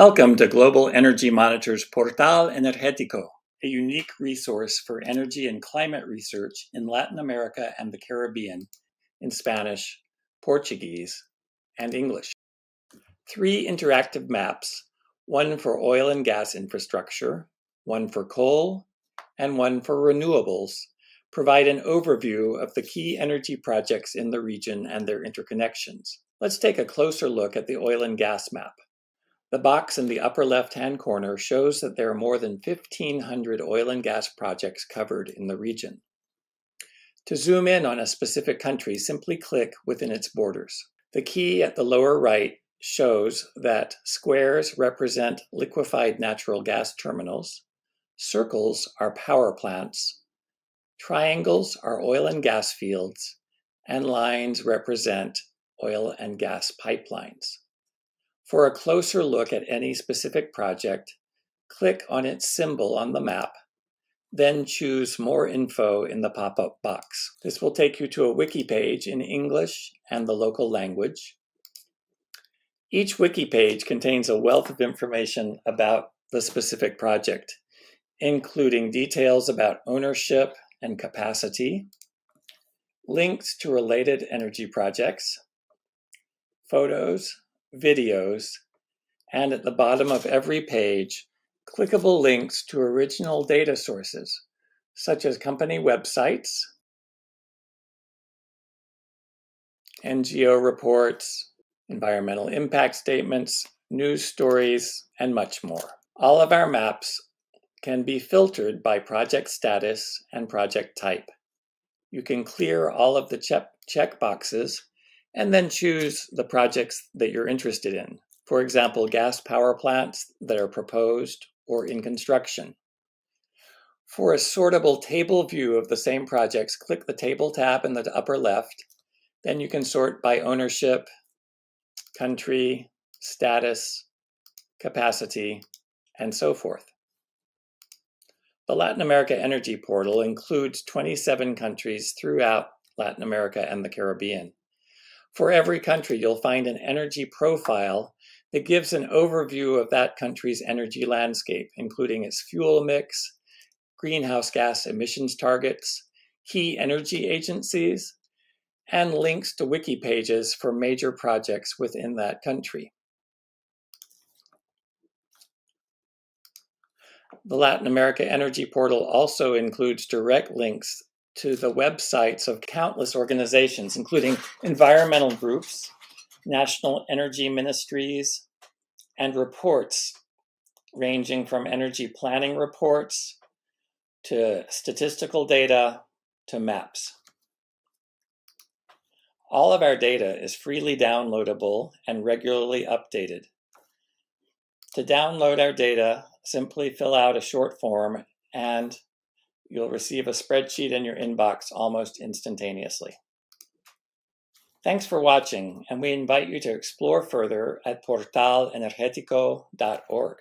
Welcome to Global Energy Monitor's Portal Energético, a unique resource for energy and climate research in Latin America and the Caribbean in Spanish, Portuguese, and English. Three interactive maps, one for oil and gas infrastructure, one for coal, and one for renewables, provide an overview of the key energy projects in the region and their interconnections. Let's take a closer look at the oil and gas map. The box in the upper left-hand corner shows that there are more than 1,500 oil and gas projects covered in the region. To zoom in on a specific country, simply click within its borders. The key at the lower right shows that squares represent liquefied natural gas terminals, circles are power plants, triangles are oil and gas fields, and lines represent oil and gas pipelines. For a closer look at any specific project, click on its symbol on the map, then choose More Info in the pop-up box. This will take you to a wiki page in English and the local language. Each wiki page contains a wealth of information about the specific project, including details about ownership and capacity, links to related energy projects, photos, videos, and at the bottom of every page, clickable links to original data sources, such as company websites, NGO reports, environmental impact statements, news stories, and much more. All of our maps can be filtered by project status and project type. You can clear all of the check, check boxes and then choose the projects that you're interested in. For example, gas power plants that are proposed or in construction. For a sortable table view of the same projects, click the Table tab in the upper left. Then you can sort by ownership, country, status, capacity, and so forth. The Latin America Energy Portal includes 27 countries throughout Latin America and the Caribbean. For every country, you'll find an energy profile that gives an overview of that country's energy landscape, including its fuel mix, greenhouse gas emissions targets, key energy agencies, and links to wiki pages for major projects within that country. The Latin America Energy Portal also includes direct links to the websites of countless organizations, including environmental groups, national energy ministries, and reports ranging from energy planning reports to statistical data to maps. All of our data is freely downloadable and regularly updated. To download our data, simply fill out a short form and You'll receive a spreadsheet in your inbox almost instantaneously. Thanks for watching, and we invite you to explore further at portalenergetico.org.